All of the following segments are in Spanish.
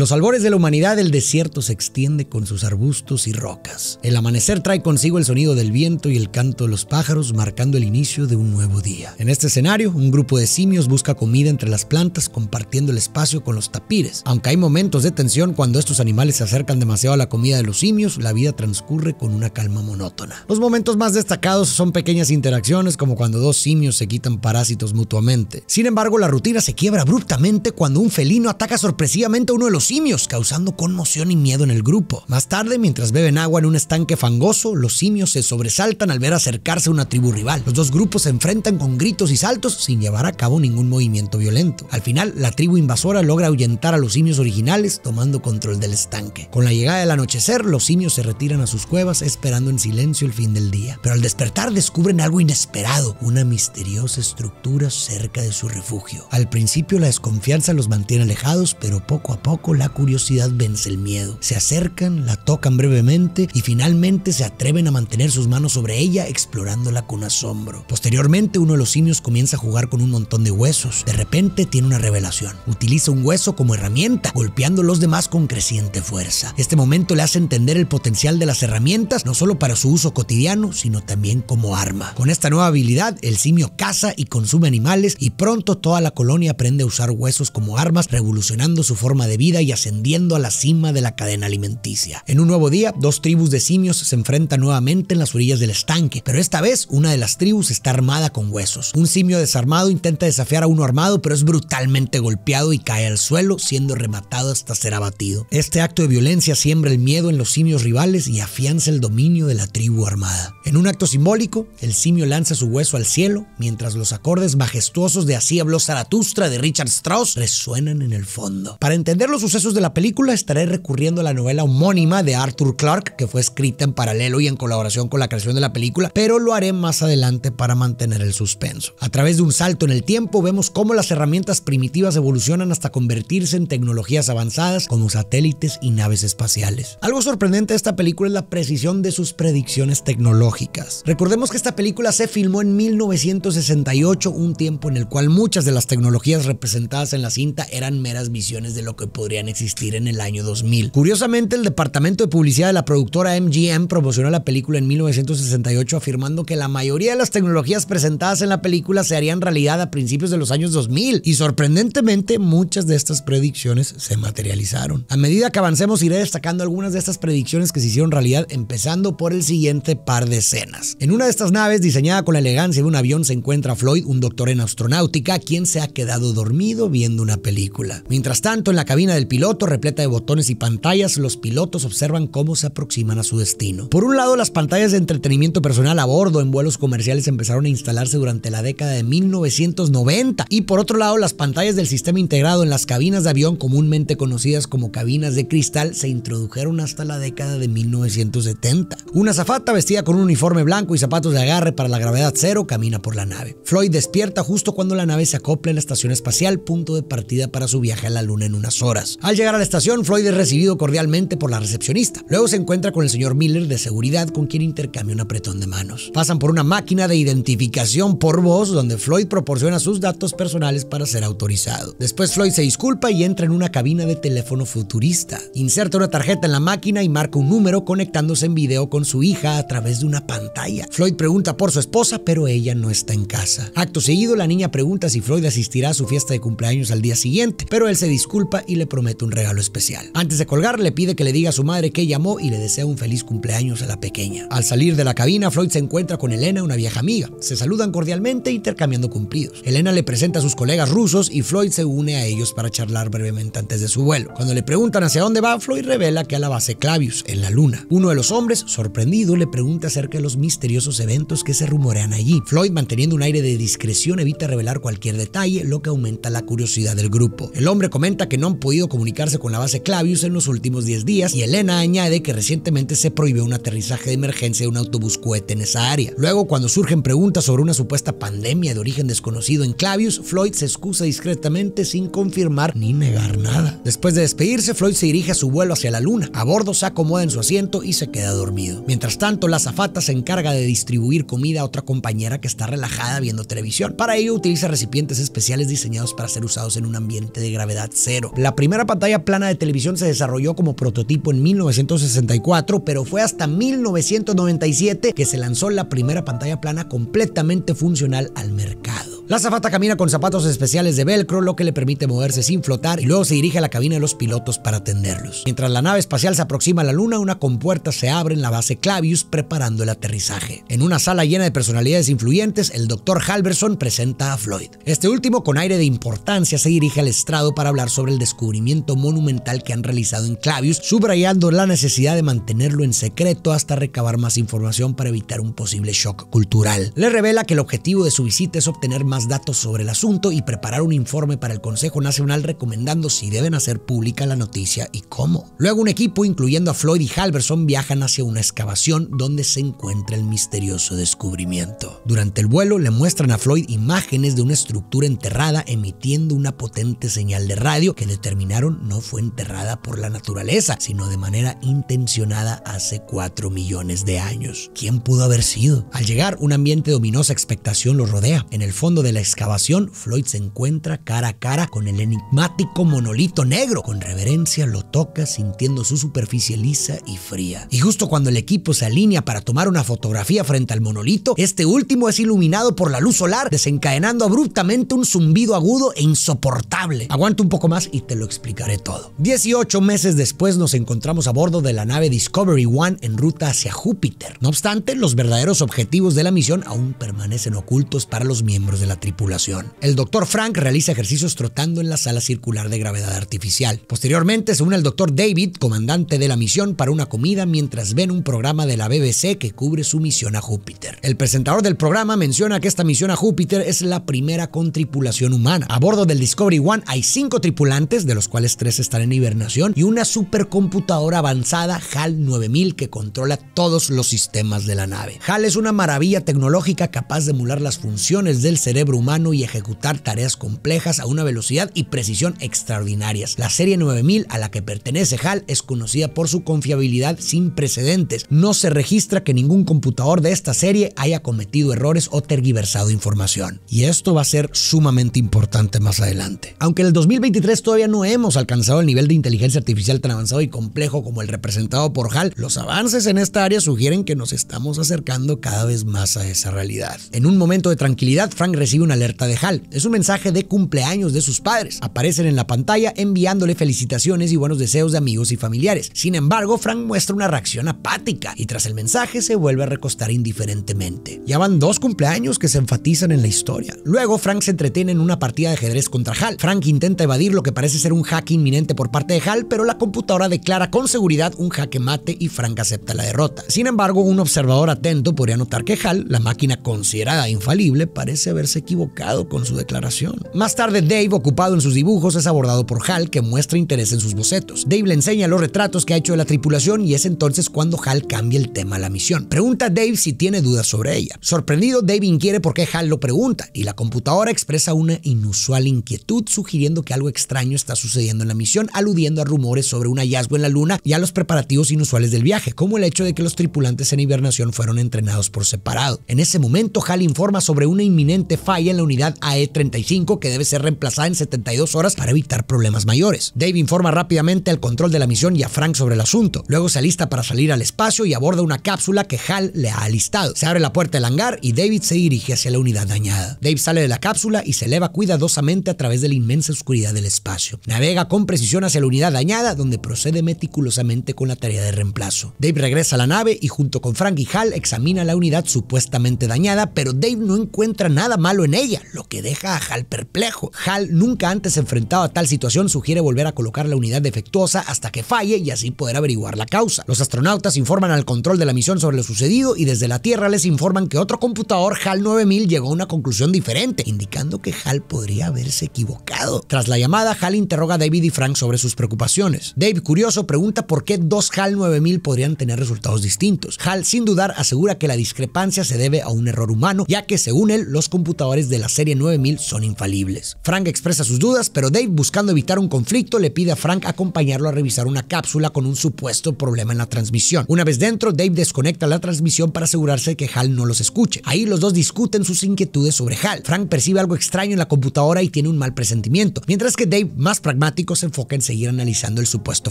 los albores de la humanidad el desierto se extiende con sus arbustos y rocas. El amanecer trae consigo el sonido del viento y el canto de los pájaros marcando el inicio de un nuevo día. En este escenario, un grupo de simios busca comida entre las plantas compartiendo el espacio con los tapires. Aunque hay momentos de tensión cuando estos animales se acercan demasiado a la comida de los simios, la vida transcurre con una calma monótona. Los momentos más destacados son pequeñas interacciones como cuando dos simios se quitan parásitos mutuamente. Sin embargo, la rutina se quiebra abruptamente cuando un felino ataca sorpresivamente a uno de los simios, causando conmoción y miedo en el grupo. Más tarde, mientras beben agua en un estanque fangoso, los simios se sobresaltan al ver acercarse a una tribu rival. Los dos grupos se enfrentan con gritos y saltos sin llevar a cabo ningún movimiento violento. Al final, la tribu invasora logra ahuyentar a los simios originales, tomando control del estanque. Con la llegada del anochecer, los simios se retiran a sus cuevas esperando en silencio el fin del día. Pero al despertar descubren algo inesperado, una misteriosa estructura cerca de su refugio. Al principio la desconfianza los mantiene alejados, pero poco a poco la curiosidad vence el miedo. Se acercan, la tocan brevemente y finalmente se atreven a mantener sus manos sobre ella, explorándola con asombro. Posteriormente, uno de los simios comienza a jugar con un montón de huesos. De repente tiene una revelación. Utiliza un hueso como herramienta, golpeando a los demás con creciente fuerza. Este momento le hace entender el potencial de las herramientas, no solo para su uso cotidiano, sino también como arma. Con esta nueva habilidad, el simio caza y consume animales y pronto toda la colonia aprende a usar huesos como armas, revolucionando su forma de vida y ascendiendo a la cima de la cadena alimenticia. En un nuevo día, dos tribus de simios se enfrentan nuevamente en las orillas del estanque, pero esta vez una de las tribus está armada con huesos. Un simio desarmado intenta desafiar a uno armado, pero es brutalmente golpeado y cae al suelo, siendo rematado hasta ser abatido. Este acto de violencia siembra el miedo en los simios rivales y afianza el dominio de la tribu armada. En un acto simbólico, el simio lanza su hueso al cielo, mientras los acordes majestuosos de Así habló Zaratustra de Richard Strauss resuenan en el fondo. Para entender los sucesos de la película, estaré recurriendo a la novela homónima de Arthur Clarke, que fue escrita en paralelo y en colaboración con la creación de la película, pero lo haré más adelante para mantener el suspenso. A través de un salto en el tiempo, vemos cómo las herramientas primitivas evolucionan hasta convertirse en tecnologías avanzadas como satélites y naves espaciales. Algo sorprendente de esta película es la precisión de sus predicciones tecnológicas. Recordemos que esta película se filmó en 1968, un tiempo en el cual muchas de las tecnologías representadas en la cinta eran meras visiones de lo que podrían existir en el año 2000. Curiosamente, el departamento de publicidad de la productora MGM promocionó la película en 1968 afirmando que la mayoría de las tecnologías presentadas en la película se harían realidad a principios de los años 2000 y sorprendentemente muchas de estas predicciones se materializaron. A medida que avancemos iré destacando algunas de estas predicciones que se hicieron realidad empezando por el siguiente par de escenas. En una de estas naves diseñada con la elegancia de un avión se encuentra Floyd, un doctor en astronáutica, quien se ha quedado dormido viendo una película. Mientras tanto, en la cabina del piloto, repleta de botones y pantallas, los pilotos observan cómo se aproximan a su destino. Por un lado, las pantallas de entretenimiento personal a bordo en vuelos comerciales empezaron a instalarse durante la década de 1990 y por otro lado, las pantallas del sistema integrado en las cabinas de avión comúnmente conocidas como cabinas de cristal se introdujeron hasta la década de 1970. Una zafata vestida con un uniforme blanco y zapatos de agarre para la gravedad cero camina por la nave. Floyd despierta justo cuando la nave se acopla en la estación espacial, punto de partida para su viaje a la luna en unas horas. Al llegar a la estación, Floyd es recibido cordialmente por la recepcionista. Luego se encuentra con el señor Miller de seguridad con quien intercambia un apretón de manos. Pasan por una máquina de identificación por voz donde Floyd proporciona sus datos personales para ser autorizado. Después Floyd se disculpa y entra en una cabina de teléfono futurista. Inserta una tarjeta en la máquina y marca un número conectándose en video con su hija a través de una pantalla. Floyd pregunta por su esposa, pero ella no está en casa. Acto seguido, la niña pregunta si Floyd asistirá a su fiesta de cumpleaños al día siguiente, pero él se disculpa y le promete un regalo especial. Antes de colgar, le pide que le diga a su madre que llamó y le desea un feliz cumpleaños a la pequeña. Al salir de la cabina, Floyd se encuentra con Elena, una vieja amiga. Se saludan cordialmente intercambiando cumplidos. Elena le presenta a sus colegas rusos y Floyd se une a ellos para charlar brevemente antes de su vuelo. Cuando le preguntan hacia dónde va, Floyd revela que a la base Clavius, en la luna. Uno de los hombres, sorprendido, le pregunta acerca de los misteriosos eventos que se rumorean allí. Floyd, manteniendo un aire de discreción, evita revelar cualquier detalle, lo que aumenta la curiosidad del grupo. El hombre comenta que no han podido comunicarse con la base Clavius en los últimos 10 días y Elena añade que recientemente se prohibió un aterrizaje de emergencia de un autobús cohete en esa área. Luego, cuando surgen preguntas sobre una supuesta pandemia de origen desconocido en Clavius, Floyd se excusa discretamente sin confirmar ni negar nada. Después de despedirse, Floyd se dirige a su vuelo hacia la luna. A bordo se acomoda en su asiento y se queda dormido. Mientras tanto, la azafata se encarga de distribuir comida a otra compañera que está relajada viendo televisión. Para ello utiliza recipientes especiales diseñados para ser usados en un ambiente de gravedad cero. La primera pantalla plana de televisión se desarrolló como prototipo en 1964, pero fue hasta 1997 que se lanzó la primera pantalla plana completamente funcional al mercado. La zafata camina con zapatos especiales de velcro, lo que le permite moverse sin flotar y luego se dirige a la cabina de los pilotos para atenderlos. Mientras la nave espacial se aproxima a la luna, una compuerta se abre en la base Clavius preparando el aterrizaje. En una sala llena de personalidades influyentes, el Dr. Halverson presenta a Floyd. Este último, con aire de importancia, se dirige al estrado para hablar sobre el descubrimiento monumental que han realizado en Clavius, subrayando la necesidad de mantenerlo en secreto hasta recabar más información para evitar un posible shock cultural. Le revela que el objetivo de su visita es obtener más datos sobre el asunto y preparar un informe para el Consejo Nacional recomendando si deben hacer pública la noticia y cómo. Luego un equipo, incluyendo a Floyd y Halverson, viajan hacia una excavación donde se encuentra el misterioso descubrimiento. Durante el vuelo le muestran a Floyd imágenes de una estructura enterrada emitiendo una potente señal de radio que determinaron no fue enterrada por la naturaleza, sino de manera intencionada hace 4 millones de años. ¿Quién pudo haber sido? Al llegar, un ambiente de ominosa expectación lo rodea. En el fondo de la excavación, Floyd se encuentra cara a cara con el enigmático monolito negro. Con reverencia lo toca sintiendo su superficie lisa y fría. Y justo cuando el equipo se alinea para tomar una fotografía frente al monolito, este último es iluminado por la luz solar, desencadenando abruptamente un zumbido agudo e insoportable. Aguanta un poco más y te lo explicaré todo. 18 meses después nos encontramos a bordo de la nave Discovery One en ruta hacia Júpiter. No obstante, los verdaderos objetivos de la misión aún permanecen ocultos para los miembros de la tripulación. El Dr. Frank realiza ejercicios trotando en la sala circular de gravedad artificial. Posteriormente se une el Dr. David, comandante de la misión, para una comida mientras ven un programa de la BBC que cubre su misión a Júpiter. El presentador del programa menciona que esta misión a Júpiter es la primera con tripulación humana. A bordo del Discovery One hay cinco tripulantes, de los cuales tres están en hibernación, y una supercomputadora avanzada HAL 9000 que controla todos los sistemas de la nave. HAL es una maravilla tecnológica capaz de emular las funciones del cerebro humano y ejecutar tareas complejas a una velocidad y precisión extraordinarias. La serie 9000 a la que pertenece HAL es conocida por su confiabilidad sin precedentes. No se registra que ningún computador de esta serie haya cometido errores o tergiversado información. Y esto va a ser sumamente importante más adelante. Aunque en el 2023 todavía no hemos alcanzado el nivel de inteligencia artificial tan avanzado y complejo como el representado por HAL, los avances en esta área sugieren que nos estamos acercando cada vez más a esa realidad. En un momento de tranquilidad, Frank recibe una alerta de HAL. Es un mensaje de cumpleaños de sus padres. Aparecen en la pantalla enviándole felicitaciones y buenos deseos de amigos y familiares. Sin embargo, Frank muestra una reacción apática y tras el mensaje se vuelve a recostar indiferentemente. Ya van dos cumpleaños que se enfatizan en la historia. Luego, Frank se entretiene en una partida de ajedrez contra HAL. Frank intenta evadir lo que parece ser un hack inminente por parte de HAL, pero la computadora declara con seguridad un jaque mate y Frank acepta la derrota. Sin embargo, un observador atento podría notar que HAL, la máquina considerada infalible, parece haberse equivocado con su declaración. Más tarde, Dave, ocupado en sus dibujos, es abordado por HAL, que muestra interés en sus bocetos. Dave le enseña los retratos que ha hecho de la tripulación y es entonces cuando HAL cambia el tema a la misión. Pregunta a Dave si tiene dudas sobre ella. Sorprendido, Dave inquiere por qué HAL lo pregunta y la computadora expresa una inusual inquietud sugiriendo que algo extraño está sucediendo en la misión, aludiendo a rumores sobre un hallazgo en la Luna y a los preparativos inusuales del viaje, como el hecho de que los tripulantes en hibernación fueron entrenados por separado. En ese momento, HAL informa sobre una inminente falla en la unidad AE-35 que debe ser reemplazada en 72 horas para evitar problemas mayores. Dave informa rápidamente al control de la misión y a Frank sobre el asunto. Luego se alista para salir al espacio y aborda una cápsula que HAL le ha alistado. Se abre la puerta del hangar y David se dirige hacia la unidad dañada. Dave sale de la cápsula y se eleva cuidadosamente a través de la inmensa oscuridad del espacio. Navega con precisión hacia la unidad dañada, donde procede meticulosamente con la tarea de reemplazo. Dave regresa a la nave y junto con Frank y Hal examina la unidad supuestamente dañada, pero Dave no encuentra nada malo en ella, lo que deja a Hal perplejo. Hal, nunca antes enfrentado a tal situación, sugiere volver a colocar la unidad defectuosa hasta que falle y así poder averiguar la causa. Los astronautas informan al control de la misión sobre lo sucedido y desde la Tierra les informan que otro computador HAL 9000 llegó a una conclusión diferente, indicando que Hal podría haberse equivocado. Tras la llamada, Hal interroga a David y Frank sobre sus preocupaciones. Dave, curioso, pregunta por qué dos HAL 9000 podrían tener resultados distintos. Hal, sin dudar, asegura que la discrepancia se debe a un error humano, ya que según él, los computadores de la serie 9000 son infalibles. Frank expresa sus dudas, pero Dave, buscando evitar un conflicto, le pide a Frank acompañarlo a revisar una cápsula con un supuesto problema en la transmisión. Una vez dentro, Dave desconecta la transmisión para asegurarse que Hal no los escuche. Ahí los dos discuten sus inquietudes sobre Hal. Frank percibe algo extraño en la computadora y tiene un mal presentimiento, mientras que Dave, más pragmático, se enfoca en seguir analizando el supuesto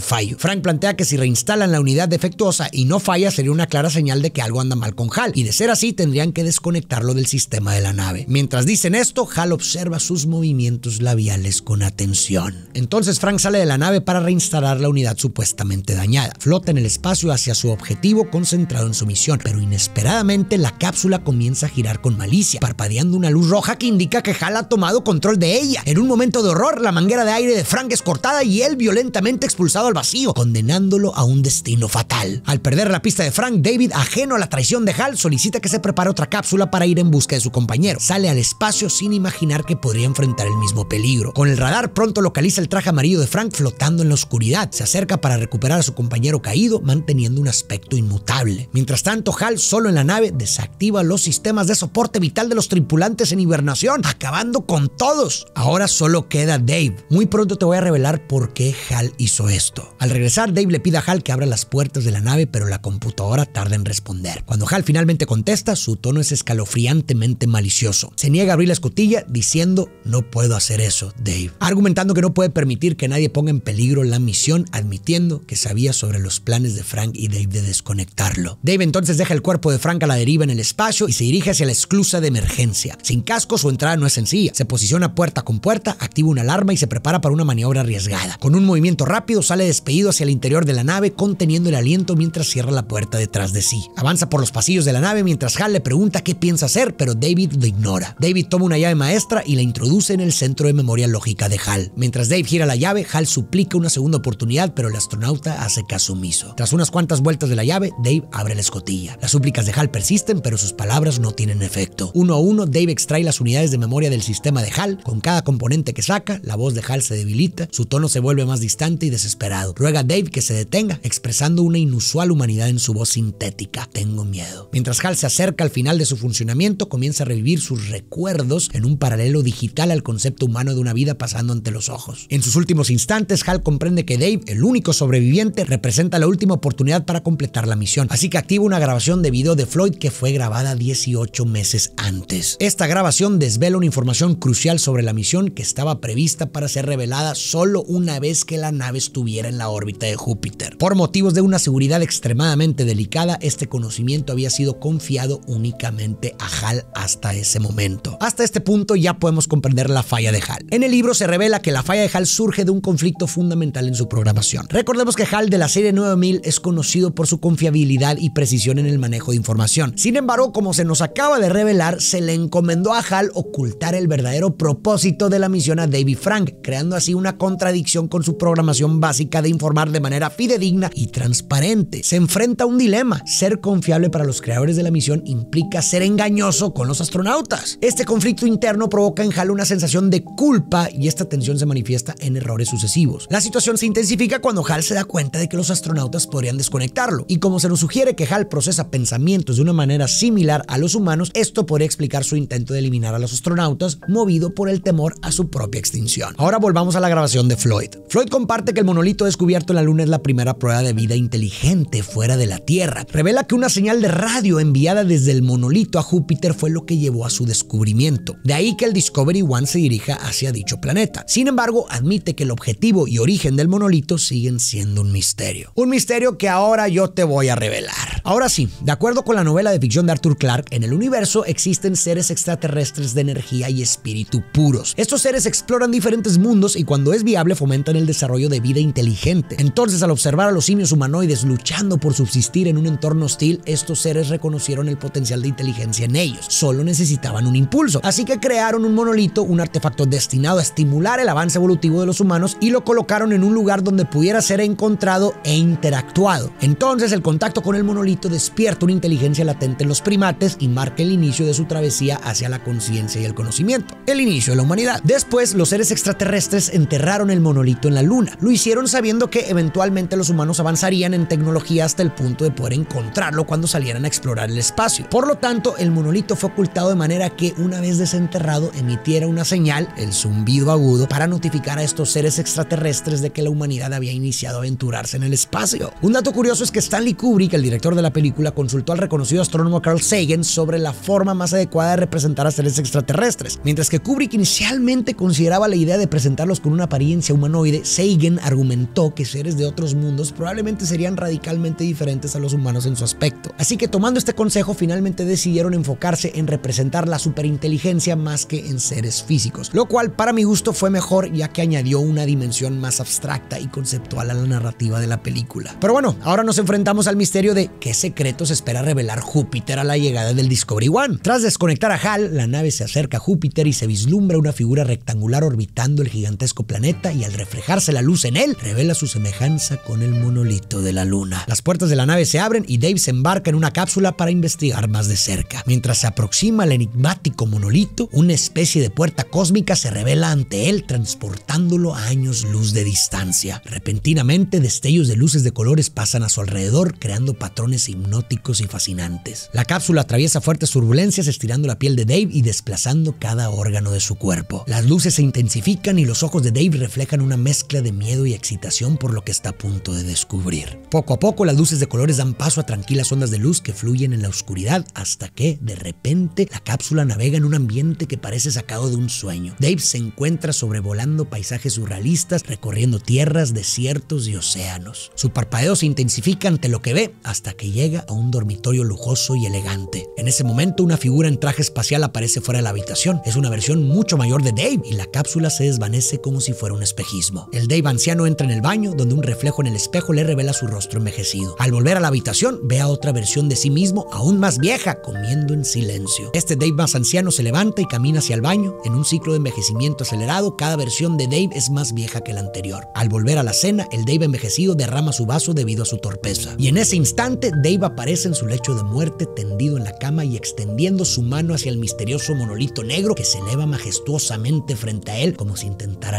fallo. Frank plantea que si reinstalan la unidad defectuosa y no falla sería una clara señal de que algo anda mal con HAL y de ser así tendrían que desconectarlo del sistema de la nave. Mientras dicen esto, HAL observa sus movimientos labiales con atención. Entonces Frank sale de la nave para reinstalar la unidad supuestamente dañada. Flota en el espacio hacia su objetivo concentrado en su misión, pero inesperadamente la cápsula comienza a girar con malicia, parpadeando una luz roja que indica que HAL ha tomado control de ella. En un momento de horror, la manguera de aire de Frank es cortada y él violentamente expulsado al vacío, condenándolo a un destino fatal. Al perder la pista de Frank, David, ajeno a la traición de Hal, solicita que se prepare otra cápsula para ir en busca de su compañero. Sale al espacio sin imaginar que podría enfrentar el mismo peligro. Con el radar pronto localiza el traje amarillo de Frank flotando en la oscuridad. Se acerca para recuperar a su compañero caído, manteniendo un aspecto inmutable. Mientras tanto, Hal, solo en la nave, desactiva los sistemas de soporte vital de los tripulantes en hibernación, acabando con todos. Ahora solo queda Dave. Muy pronto te voy a revelar por qué Hal hizo esto. Al regresar, Dave le pide a Hal que abra las puertas de la nave, pero la computadora tarda en responder. Cuando Hal finalmente contesta, su tono es escalofriantemente malicioso. Se niega a abrir la escotilla diciendo, no puedo hacer eso, Dave. Argumentando que no puede permitir que nadie ponga en peligro la misión, admitiendo que sabía sobre los planes de Frank y Dave de desconectarlo. Dave entonces deja el cuerpo de Frank a la deriva en el espacio y se dirige hacia la esclusa de emergencia. Sin casco, su entrada no es sencilla. Se posiciona puerta con puerta, activa una alarma y se prepara para una maniobra arriesgada. Con un movimiento rápido, sale despedido hacia el interior de la nave, conteniendo el aliento mientras cierra la puerta detrás de sí. Avanza por los pasillos de la nave mientras Hal le pregunta qué piensa hacer, pero David lo ignora. David toma una llave maestra y la introduce en el centro de memoria lógica de Hal. Mientras Dave gira la llave, Hal suplica una segunda oportunidad, pero el astronauta hace caso omiso. Tras unas cuantas vueltas de la llave, Dave abre la escotilla. Las súplicas de Hal persisten, pero sus palabras no tienen efecto. Uno a uno, Dave extrae las unidades de memoria del sistema de Hal. Con cada componente que saca, la voz de Hal se debilita, su tono se vuelve más distante y desesperado. Ruega a Dave que se detenga, expresando una inusual humanidad en su voz sintética. Tengo miedo. Mientras Hal se acerca al final de su funcionamiento, comienza a revivir sus recuerdos en un paralelo digital al concepto humano de una vida pasando ante los ojos. En sus últimos instantes, Hal comprende que Dave, el único sobreviviente, representa la última oportunidad para completar la misión. Así que activa una grabación de video de Floyd que fue grabada 18 meses antes. Esta grabación desvela una información crucial sobre la misión que estaba prevista para ser revelada solo una vez que la nave estuviera en la órbita de Júpiter. Por motivos de una seguridad extremadamente delicada, este conocimiento había sido confiado únicamente a Hal hasta ese momento. Hasta este punto ya podemos comprender la falla de Hal. En el libro se revela que la falla de Hal surge de un conflicto fundamental en su programación. Recordemos que Hal de la serie 9000 es conocido por su confiabilidad y precisión en el manejo de información. Sin embargo, como se nos acaba de revelar, se le encomendó a Hal ocultar el verdadero propósito de la misión a David Frank, creando así una contradicción con su programación básica de informar de manera fidedigna y transparente. Se enfrenta a un dilema. Ser confiable para los creadores de la misión implica ser engañoso con los astronautas. Este conflicto interno provoca en Hal una sensación de culpa y esta tensión se manifiesta en errores sucesivos. La situación se intensifica cuando Hal se da cuenta de que los astronautas podrían desconectarlo y como se nos sugiere que Hal procesa pensamientos de una manera similar a los humanos, esto podría explicar su intento de eliminar a los astronautas movido por el temor a su propia extinción. Ahora volvamos a la grabación de Floyd. Floyd comparte que el monolito descubierto en la Luna es la primera prueba de vida inteligente fuera de la Tierra. Revela que una señal de radio enviada desde el monolito a Júpiter fue lo que llevó a su descubrimiento. De ahí que el Discovery One se dirija hacia dicho planeta. Sin embargo, admite que el objetivo y origen del monolito siguen siendo un misterio. Un misterio que ahora yo te voy a revelar. Ahora sí, de acuerdo con la novela de ficción de Arthur Clarke, en el universo existen seres extraterrestres de energía y espíritu puros. Estos seres exploran diferentes mundos y cuando es viable fomentan el desarrollo de vida inteligente. Entonces, al observar a los simios humanoides luchando por subsistir en un entorno hostil, estos seres reconocieron el potencial de inteligencia en ellos. Solo necesitaban un impulso. Así que crearon un monolito, un artefacto destinado a estimular el avance evolutivo de los humanos y lo colocaron en un lugar donde pudiera ser encontrado e interactuado. Entonces, el contacto con el monolito despierta una inteligencia latente en los primates y marca el inicio de su travesía hacia la conciencia y el conocimiento. El inicio de la humanidad. Después, los seres extraterrestres enterraron el monolito en la luna. Lo hicieron sabiendo que eventualmente los humanos avanzarían en tecnología hasta el punto de poder encontrarlo cuando salieran a explorar el espacio. Por lo tanto, el monolito fue ocultado de manera que una vez desenterrado emitiera una señal, el zumbido agudo, para notificar a estos seres extraterrestres de que la humanidad había iniciado a aventurarse en el espacio. Un dato curioso es que Stanley Kubrick, el director de la película, consultó al reconocido astrónomo Carl Sagan sobre la forma más adecuada de representar a seres extraterrestres, mientras que Kubrick inicialmente consideraba la idea de presentarlos con una apariencia humanoide, Sagan argumentó que seres de otros mundos probablemente serían radicalmente diferentes a los humanos en su aspecto. Así que tomando este consejo, finalmente decidieron enfocarse en representar la superinteligencia más que en seres físicos, lo cual para mi gusto fue mejor ya que añadió una dimensión más abstracta y conceptual a la narrativa de la película. Pero bueno, ahora nos enfrentamos al misterio de qué secretos espera revelar Júpiter a la llegada del Discovery One. Tras desconectar a Hal, la nave se acerca a Júpiter y se vislumbra una figura rectangular orbitando el gigantesco planeta y al reflejarse la luz en él, revela su semejanza con el monolito de la luna. Las puertas de la nave se abren y Dave se embarca en una cápsula para investigar más de cerca. Mientras se aproxima al enigmático monolito, una especie de puerta cósmica se revela ante él, transportándolo a años luz de distancia. Repentinamente, destellos de luces de colores pasan a su alrededor, creando patrones hipnóticos y fascinantes. La cápsula atraviesa fuertes turbulencias, estirando la piel de Dave y desplazando cada órgano de su cuerpo. Las luces se intensifican y los ojos de Dave reflejan una mezcla de miedo y excitación por lo que está a punto de descubrir. Poco a poco, las luces de colores dan paso a tranquilas ondas de luz que fluyen en la oscuridad hasta que, de repente, la cápsula navega en un ambiente que parece sacado de un sueño. Dave se encuentra sobrevolando paisajes surrealistas, recorriendo tierras, desiertos y océanos. Su parpadeo se intensifica ante lo que ve hasta que llega a un dormitorio lujoso y elegante. En ese momento, una figura en traje espacial aparece fuera de la habitación. Es una versión mucho mayor de Dave y la cápsula se desvanece como si fuera un espejismo. El Dave anciano entra en el baño, donde un reflejo en el espejo le revela su rostro envejecido. Al volver a la habitación, ve a otra versión de sí mismo, aún más vieja, comiendo en silencio. Este Dave más anciano se levanta y camina hacia el baño. En un ciclo de envejecimiento acelerado, cada versión de Dave es más vieja que la anterior. Al volver a la cena, el Dave envejecido derrama su vaso debido a su torpeza. Y en ese instante, Dave aparece en su lecho de muerte, tendido en la cama y extendiendo su mano hacia el misterioso monolito negro que se eleva majestuosamente frente a él como si intentara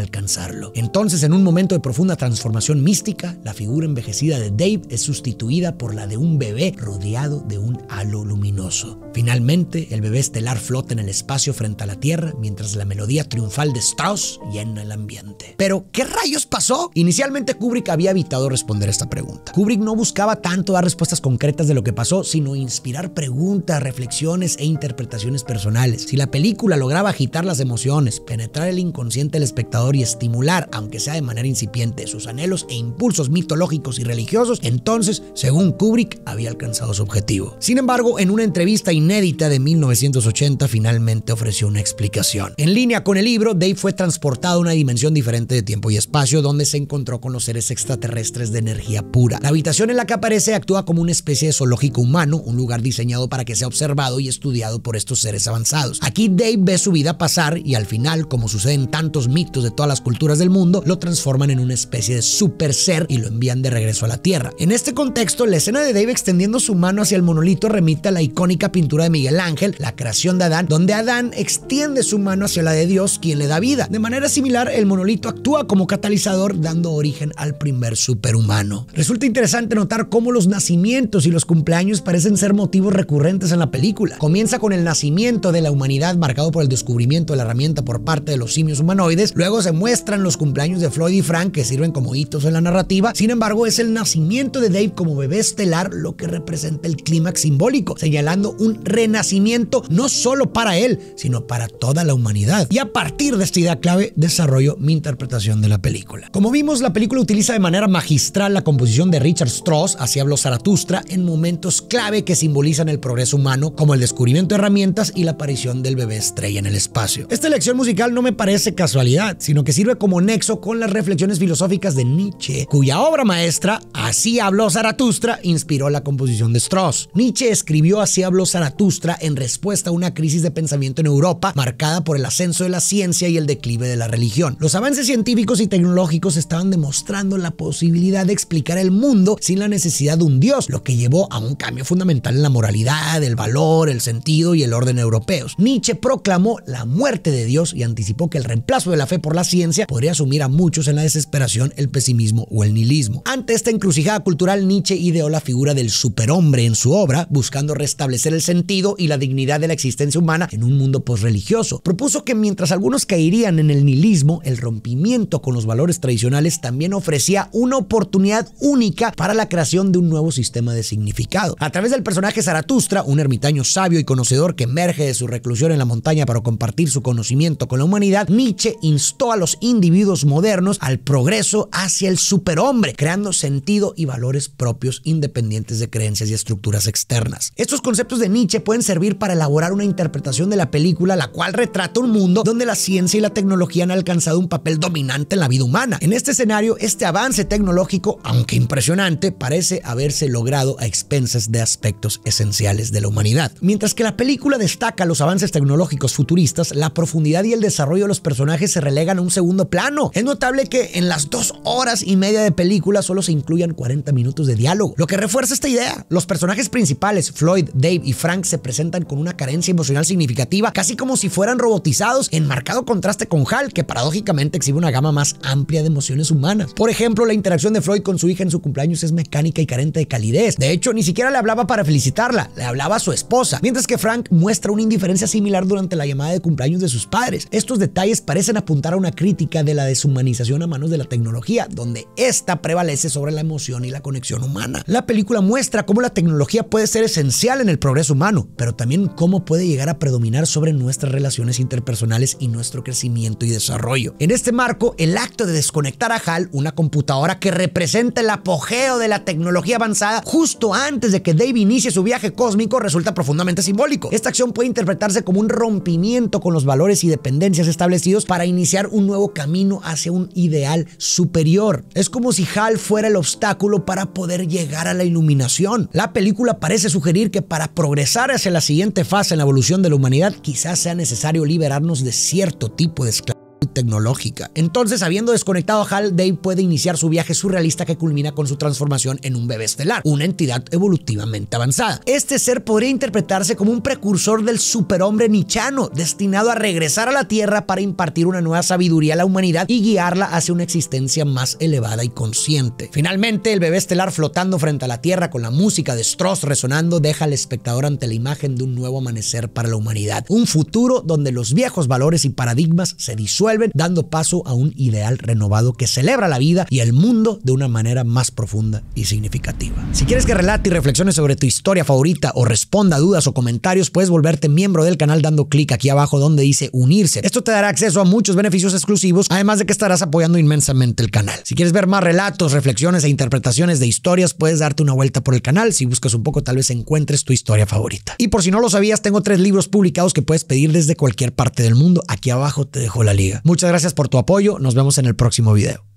Entonces, en un momento de profunda transformación mística, la figura envejecida de Dave es sustituida por la de un bebé rodeado de un halo luminoso. Finalmente, el bebé estelar flota en el espacio frente a la Tierra mientras la melodía triunfal de Strauss llena el ambiente. Pero, ¿qué rayos pasó? Inicialmente Kubrick había evitado responder esta pregunta. Kubrick no buscaba tanto dar respuestas concretas de lo que pasó, sino inspirar preguntas, reflexiones e interpretaciones personales. Si la película lograba agitar las emociones, penetrar el inconsciente del espectador y estimular, aunque sea de manera incipiente, sus anhelos e impulsos mitológicos y religiosos, entonces, según Kubrick, había alcanzado su objetivo. Sin embargo, en una entrevista inédita de 1980, finalmente ofreció una explicación. En línea con el libro, Dave fue transportado a una dimensión diferente de tiempo y espacio, donde se encontró con los seres extraterrestres de energía pura. La habitación en la que aparece actúa como una especie de zoológico humano, un lugar diseñado para que sea observado y estudiado por estos seres avanzados. Aquí Dave ve su vida pasar y al final, como sucede en tantos mitos de todas las culturas del mundo, lo transforman en una especie de super ser y lo envían de regreso a la Tierra. En este contexto, la escena de Dave extendiendo su mano hacia el monolito remite a la icónica pintura de Miguel Ángel, la creación de Adán, donde Adán extiende su mano hacia la de Dios, quien le da vida. De manera similar, el monolito actúa como catalizador, dando origen al primer superhumano. Resulta interesante notar cómo los nacimientos y los cumpleaños parecen ser motivos recurrentes en la película. Comienza con el nacimiento de la humanidad marcado por el descubrimiento de la herramienta por parte de los simios humanoides, luego se muestran los cumpleaños de Floyd y Frank que sirven como hitos en la narrativa, sin embargo es el nacimiento de Dave como bebé estelar lo que representa el clímax simbólico, señalando un renacimiento no solo para él, sino para toda la humanidad. Y a partir de esta idea clave desarrollo mi interpretación de la película. Como vimos, la película utiliza de manera magistral la composición de Richard Strauss, así habló Zaratustra, en momentos clave que simbolizan el progreso humano, como el descubrimiento de herramientas y la aparición del bebé estrella en el espacio. Esta elección musical no me parece casualidad, sino que sirve como nexo con las reflexiones filosóficas de Nietzsche, cuya obra maestra, Así habló Zaratustra, inspiró la composición de Strauss. Nietzsche escribió Así habló Zaratustra en respuesta a una crisis de pensamiento en Europa marcada por el ascenso de la ciencia y el declive de la religión. Los avances científicos y tecnológicos estaban demostrando la posibilidad de explicar el mundo sin la necesidad de un dios, lo que llevó a un cambio fundamental en la moralidad, el valor, el sentido y el orden europeos. Nietzsche proclamó la muerte de Dios y anticipó que el reemplazo de la fe por la ciencia podría asumir a muchos en la desesperación, el pesimismo o el nihilismo. Ante esta encrucijada cultural, Nietzsche ideó la figura del superhombre en su obra, buscando restablecer el sentido y la dignidad de la existencia humana en un mundo posreligioso. Propuso que mientras algunos caerían en el nihilismo, el rompimiento con los valores tradicionales también ofrecía una oportunidad única para la creación de un nuevo sistema de significado. A través del personaje Zaratustra, un ermitaño sabio y conocedor que emerge de su reclusión en la montaña para compartir su conocimiento con la humanidad, Nietzsche instó a los individuos modernos al progreso hacia el superhombre, creando sentido y valores propios independientes de creencias y estructuras externas. Estos conceptos de Nietzsche pueden servir para elaborar una interpretación de la película, la cual retrata un mundo donde la ciencia y la tecnología han alcanzado un papel dominante en la vida humana. En este escenario, este avance tecnológico, aunque impresionante, parece haberse logrado a expensas de aspectos esenciales de la humanidad. Mientras que la película destaca los avances tecnológicos futuristas, la profundidad y el desarrollo de los personajes se relegan a un segundo plano. Es notable que en las dos horas y media de película solo se incluyan 40 minutos de diálogo, lo que refuerza esta idea. Los personajes principales, Floyd, Dave y Frank, se presentan con una carencia emocional significativa, casi como si fueran robotizados, en marcado contraste con Hal, que paradójicamente exhibe una gama más amplia de emociones humanas. Por ejemplo, la interacción de Floyd con su hija en su cumpleaños es mecánica y carente de calidez. De hecho, ni siquiera le hablaba para felicitarla, le hablaba a su esposa, mientras que Frank muestra una indiferencia similar durante la llamada de cumpleaños de sus padres. Estos detalles parecen apuntar a una crítica de la deshumanización a manos de la tecnología, donde esta prevalece sobre la emoción y la conexión humana. La película muestra cómo la tecnología puede ser esencial en el progreso humano, pero también cómo puede llegar a predominar sobre nuestras relaciones interpersonales y nuestro crecimiento y desarrollo. En este marco, el acto de desconectar a HAL, una computadora que representa el apogeo de la tecnología avanzada justo antes de que Dave inicie su viaje cósmico, resulta profundamente simbólico. Esta acción puede interpretarse como un rompimiento con los valores y dependencias establecidos para iniciar un nuevo camino hacia un ideal superior. Es como si HAL fuera el obstáculo para poder llegar a la iluminación. La película parece sugerir que para progresar hacia la siguiente fase en la evolución de la humanidad, quizás sea necesario liberarnos de cierto tipo de esclavitud tecnológica. Entonces, habiendo desconectado a Hal, Dave puede iniciar su viaje surrealista que culmina con su transformación en un bebé estelar, una entidad evolutivamente avanzada. Este ser podría interpretarse como un precursor del superhombre nichano, destinado a regresar a la Tierra para impartir una nueva sabiduría a la humanidad y guiarla hacia una existencia más elevada y consciente. Finalmente, el bebé estelar flotando frente a la Tierra con la música de Strauss resonando deja al espectador ante la imagen de un nuevo amanecer para la humanidad, un futuro donde los viejos valores y paradigmas se disuelven dando paso a un ideal renovado que celebra la vida y el mundo de una manera más profunda y significativa. Si quieres que relate y reflexione sobre tu historia favorita o responda a dudas o comentarios, puedes volverte miembro del canal dando clic aquí abajo donde dice unirse. Esto te dará acceso a muchos beneficios exclusivos, además de que estarás apoyando inmensamente el canal. Si quieres ver más relatos, reflexiones e interpretaciones de historias, puedes darte una vuelta por el canal. Si buscas un poco, tal vez encuentres tu historia favorita. Y por si no lo sabías, tengo tres libros publicados que puedes pedir desde cualquier parte del mundo. Aquí abajo te dejo la liga. Muchas gracias por tu apoyo. Nos vemos en el próximo video.